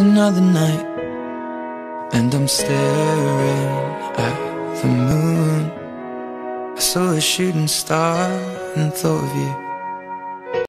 Another night. And I'm staring at the moon. I saw a shooting star and thought of you.